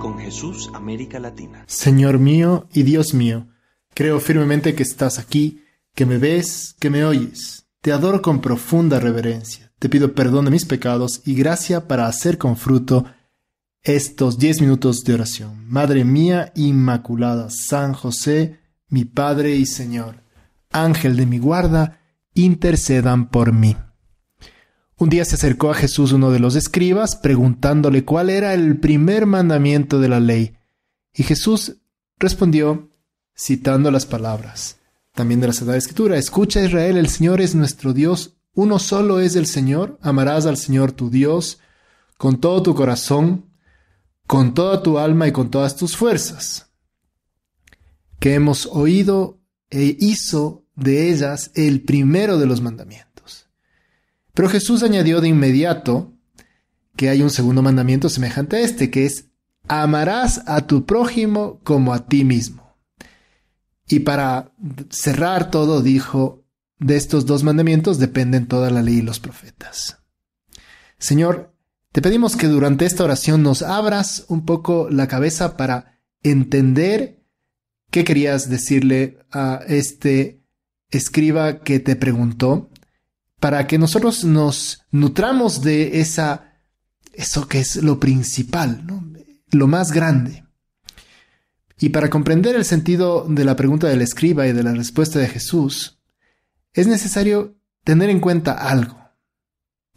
Con Jesús América Latina. Señor mío y Dios mío, creo firmemente que estás aquí, que me ves, que me oyes. Te adoro con profunda reverencia. Te pido perdón de mis pecados y gracia para hacer con fruto estos diez minutos de oración. Madre mía Inmaculada, San José, mi Padre y Señor, Ángel de mi guarda, intercedan por mí. Un día se acercó a Jesús uno de los escribas, preguntándole cuál era el primer mandamiento de la ley. Y Jesús respondió, citando las palabras, también de la Sagrada Escritura, Escucha Israel, el Señor es nuestro Dios, uno solo es el Señor, amarás al Señor tu Dios con todo tu corazón, con toda tu alma y con todas tus fuerzas. Que hemos oído e hizo de ellas el primero de los mandamientos. Pero Jesús añadió de inmediato que hay un segundo mandamiento semejante a este, que es amarás a tu prójimo como a ti mismo. Y para cerrar todo dijo, de estos dos mandamientos dependen toda la ley y los profetas. Señor, te pedimos que durante esta oración nos abras un poco la cabeza para entender qué querías decirle a este escriba que te preguntó para que nosotros nos nutramos de esa, eso que es lo principal, lo más grande. Y para comprender el sentido de la pregunta del escriba y de la respuesta de Jesús, es necesario tener en cuenta algo.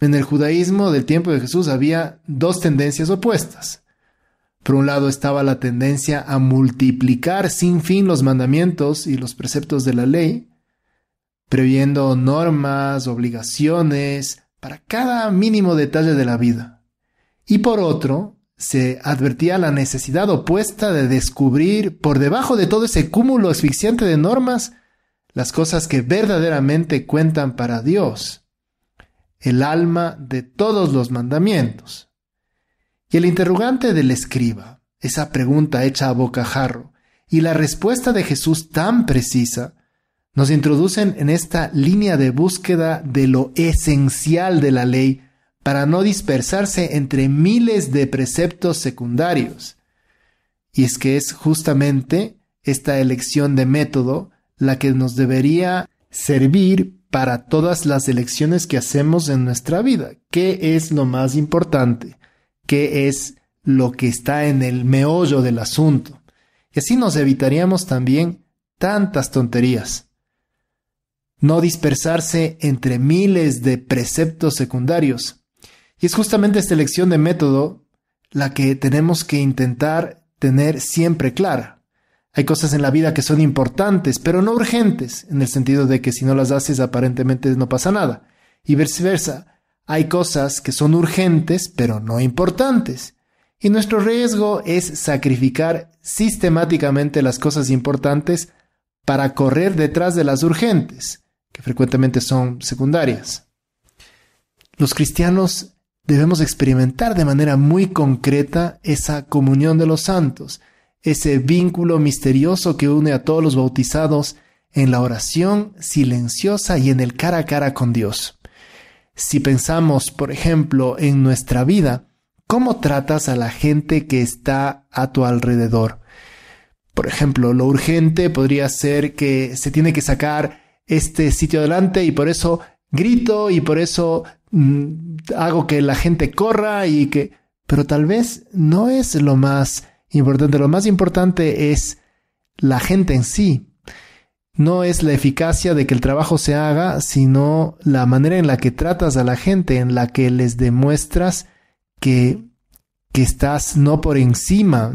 En el judaísmo del tiempo de Jesús había dos tendencias opuestas. Por un lado estaba la tendencia a multiplicar sin fin los mandamientos y los preceptos de la ley, previendo normas, obligaciones para cada mínimo detalle de la vida. Y por otro, se advertía la necesidad opuesta de descubrir por debajo de todo ese cúmulo asfixiante de normas las cosas que verdaderamente cuentan para Dios, el alma de todos los mandamientos. Y el interrogante del escriba, esa pregunta hecha a bocajarro, y la respuesta de Jesús tan precisa, nos introducen en esta línea de búsqueda de lo esencial de la ley para no dispersarse entre miles de preceptos secundarios. Y es que es justamente esta elección de método la que nos debería servir para todas las elecciones que hacemos en nuestra vida. ¿Qué es lo más importante? ¿Qué es lo que está en el meollo del asunto? Y así nos evitaríamos también tantas tonterías no dispersarse entre miles de preceptos secundarios. Y es justamente esta elección de método la que tenemos que intentar tener siempre clara. Hay cosas en la vida que son importantes, pero no urgentes, en el sentido de que si no las haces aparentemente no pasa nada. Y viceversa, hay cosas que son urgentes, pero no importantes. Y nuestro riesgo es sacrificar sistemáticamente las cosas importantes para correr detrás de las urgentes que frecuentemente son secundarias. Los cristianos debemos experimentar de manera muy concreta esa comunión de los santos, ese vínculo misterioso que une a todos los bautizados en la oración silenciosa y en el cara a cara con Dios. Si pensamos, por ejemplo, en nuestra vida, ¿cómo tratas a la gente que está a tu alrededor? Por ejemplo, lo urgente podría ser que se tiene que sacar este sitio adelante y por eso grito y por eso mm, hago que la gente corra y que... Pero tal vez no es lo más importante. Lo más importante es la gente en sí. No es la eficacia de que el trabajo se haga, sino la manera en la que tratas a la gente, en la que les demuestras que, que estás no por encima.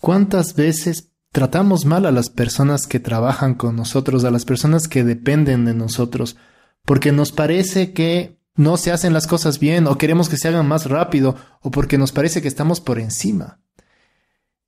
¿Cuántas veces tratamos mal a las personas que trabajan con nosotros, a las personas que dependen de nosotros, porque nos parece que no se hacen las cosas bien o queremos que se hagan más rápido o porque nos parece que estamos por encima.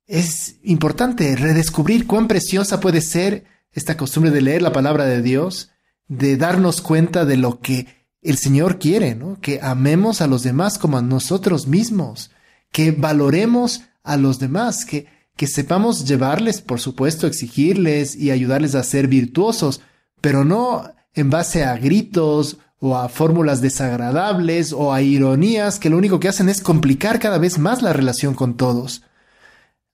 Es importante redescubrir cuán preciosa puede ser esta costumbre de leer la palabra de Dios, de darnos cuenta de lo que el Señor quiere, ¿no? Que amemos a los demás como a nosotros mismos, que valoremos a los demás, que que sepamos llevarles, por supuesto, exigirles y ayudarles a ser virtuosos, pero no en base a gritos o a fórmulas desagradables o a ironías que lo único que hacen es complicar cada vez más la relación con todos.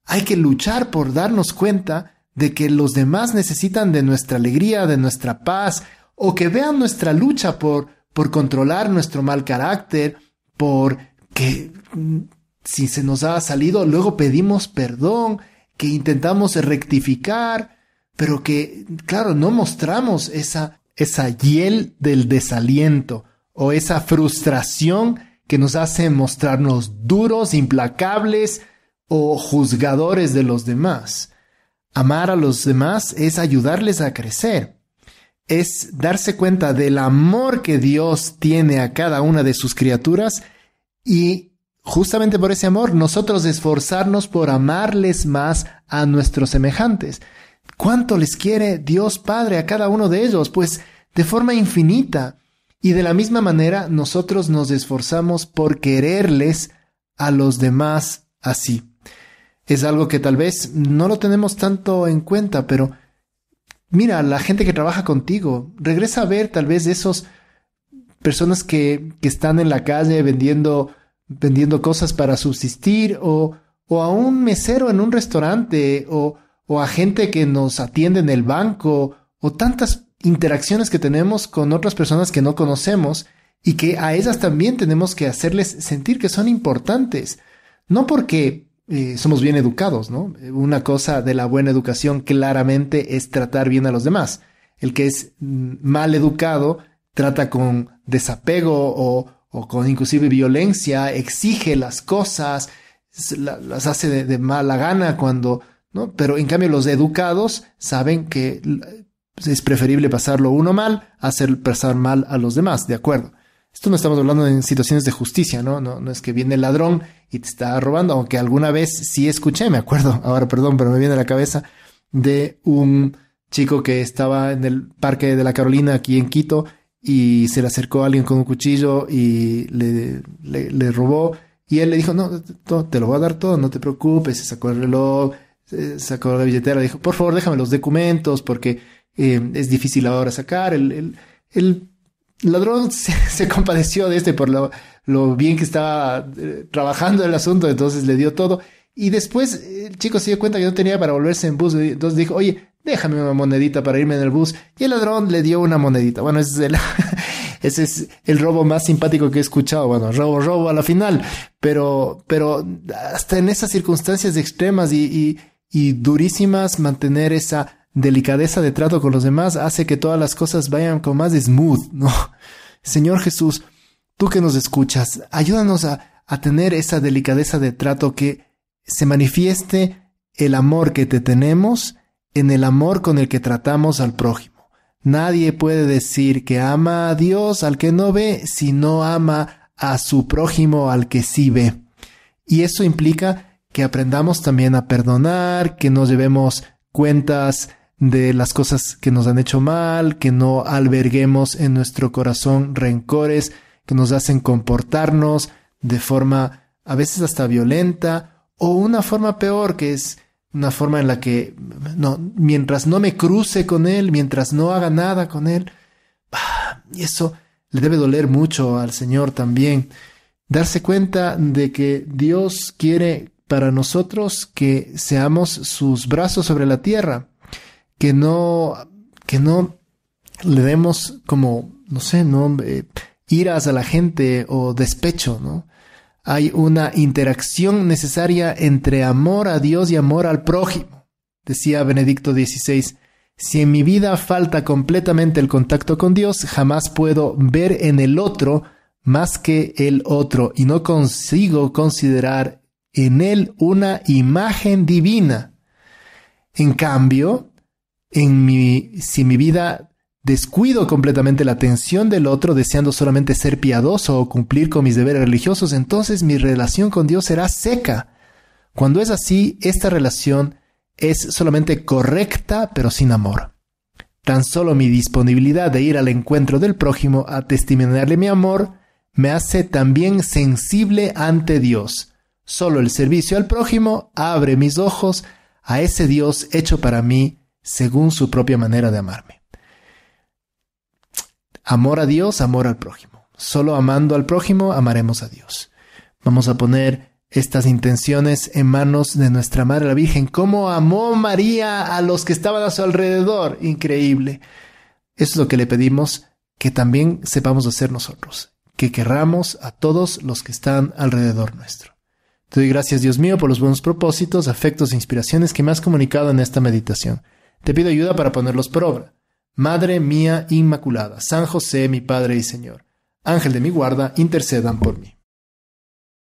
Hay que luchar por darnos cuenta de que los demás necesitan de nuestra alegría, de nuestra paz, o que vean nuestra lucha por, por controlar nuestro mal carácter, por que si se nos ha salido, luego pedimos perdón, que intentamos rectificar, pero que, claro, no mostramos esa, esa hiel del desaliento o esa frustración que nos hace mostrarnos duros, implacables o juzgadores de los demás. Amar a los demás es ayudarles a crecer, es darse cuenta del amor que Dios tiene a cada una de sus criaturas y justamente por ese amor nosotros esforzarnos por amarles más a nuestros semejantes. ¿Cuánto les quiere Dios Padre a cada uno de ellos? Pues de forma infinita. Y de la misma manera nosotros nos esforzamos por quererles a los demás así. Es algo que tal vez no lo tenemos tanto en cuenta, pero mira, la gente que trabaja contigo, regresa a ver tal vez esos personas que, que están en la calle vendiendo, vendiendo cosas para subsistir o, o a un mesero en un restaurante o o a gente que nos atiende en el banco o tantas interacciones que tenemos con otras personas que no conocemos y que a ellas también tenemos que hacerles sentir que son importantes. No porque eh, somos bien educados, ¿no? Una cosa de la buena educación claramente es tratar bien a los demás. El que es mm, mal educado trata con desapego o, o con inclusive violencia, exige las cosas, las hace de, mala gana cuando ¿no? Pero en cambio los educados saben que es preferible pasarlo uno mal hacer pasar mal a los demás, ¿de acuerdo? Esto no estamos hablando en situaciones de justicia, ¿no? No, no es que viene el ladrón y te está robando, aunque alguna vez sí escuché, me acuerdo, ahora perdón, pero me viene a la cabeza de un chico que estaba en el Parque de la Carolina aquí en Quito y se le acercó a alguien con un cuchillo y le, le, robó y él le dijo, no, te lo voy a dar todo, no te preocupes, se sacó el reloj, sacó la billetera, dijo, por favor, déjame los documentos porque eh, es difícil ahora sacar. El, el, ladrón se, compadeció de este por lo, lo bien que estaba eh, trabajando el asunto, entonces le dio todo. Y después el chico se dio cuenta que no tenía para volverse en bus, entonces dijo, oye, déjame una monedita para irme en el bus. Y el ladrón le dio una monedita. Bueno, ese es el, el robo más simpático que he escuchado. Bueno, robo, robo a la final. Pero, pero hasta en esas circunstancias extremas y, y durísimas, mantener esa delicadeza de trato con los demás hace que todas las cosas vayan con más smooth, ¿no? Señor Jesús, tú que nos escuchas, ayúdanos a tener esa delicadeza de trato que se manifieste el amor que te tenemos en el amor con el que tratamos al prójimo. Nadie puede decir que ama a Dios al que no ve si no ama a su prójimo al que sí ve. Y eso implica que aprendamos también a perdonar, que nos llevemos cuentas de las cosas que nos han hecho mal, que no alberguemos en nuestro corazón rencores que nos hacen comportarnos de forma a veces hasta violenta o una forma peor que es una forma en la que no, mientras no me cruce con él, mientras no haga nada con él, y eso le debe doler mucho al Señor también. Darse cuenta de que Dios quiere para nosotros que seamos sus brazos sobre la tierra, que no, que no le demos como, no sé, no, eh, iras a la gente o despecho, ¿no? Hay una interacción necesaria entre amor a Dios y amor al prójimo. Decía Benedicto XVI, si en mi vida falta completamente el contacto con Dios, jamás puedo ver en el otro más que el otro y no consigo considerar en él una imagen divina. En cambio, en mi, si mi vida descuido completamente la atención del otro deseando solamente ser piadoso o cumplir con mis deberes religiosos, entonces mi relación con Dios será seca. Cuando es así, esta relación es solamente correcta pero sin amor. Tan solo mi disponibilidad de ir al encuentro del prójimo a testimoniarle mi amor me hace también sensible ante Dios Solo el servicio al prójimo abre mis ojos a ese Dios hecho para mí según su propia manera de amarme. Amor a Dios, amor al prójimo. Solo amando al prójimo amaremos a Dios. Vamos a poner estas intenciones en manos de nuestra Madre la Virgen. ¿Cómo amó María a los que estaban a su alrededor? Increíble. Eso es lo que le pedimos que también sepamos hacer nosotros, que querramos a todos los que están alrededor nuestro. Te doy gracias, Dios mío, por los buenos propósitos, afectos e inspiraciones que me has comunicado en esta meditación. Te pido ayuda para ponerlos por obra. Madre mía Inmaculada, San José, mi Padre y Señor, Ángel de mi guarda, intercedan por mí.